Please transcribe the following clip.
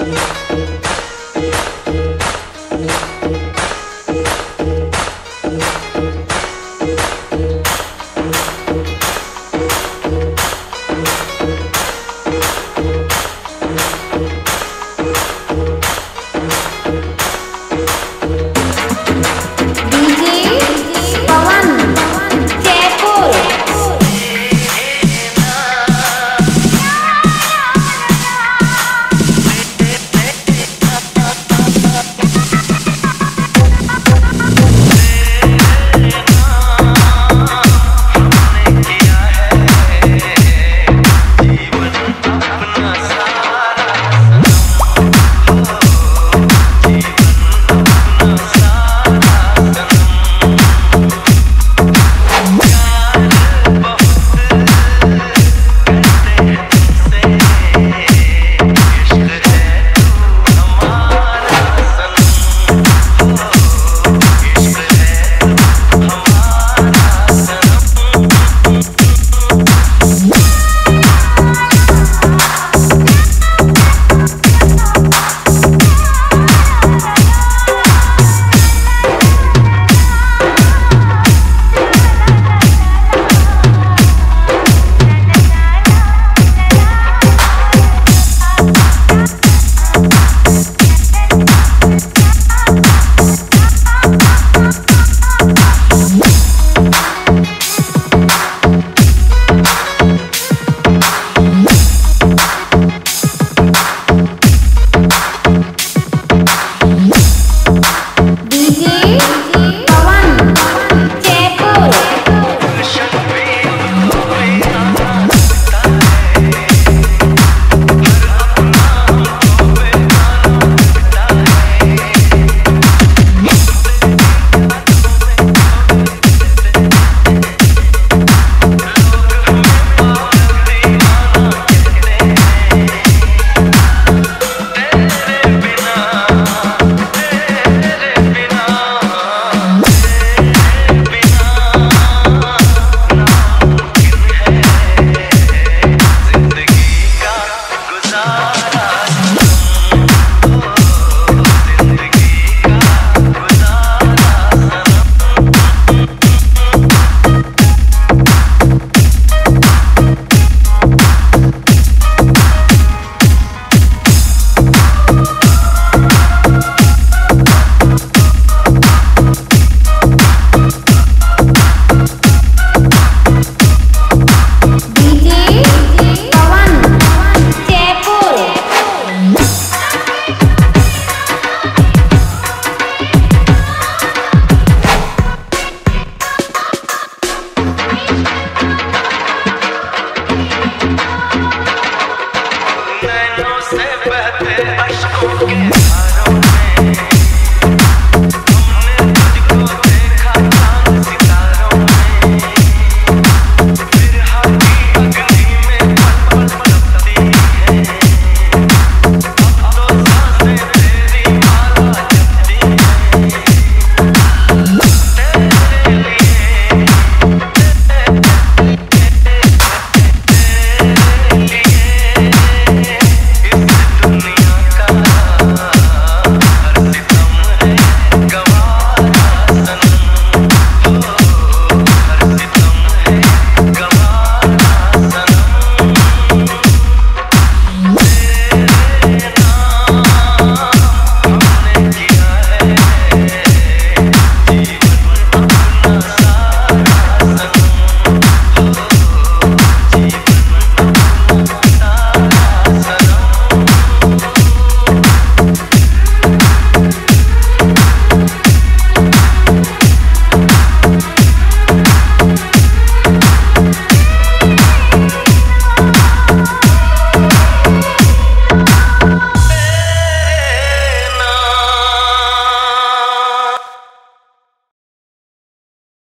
Música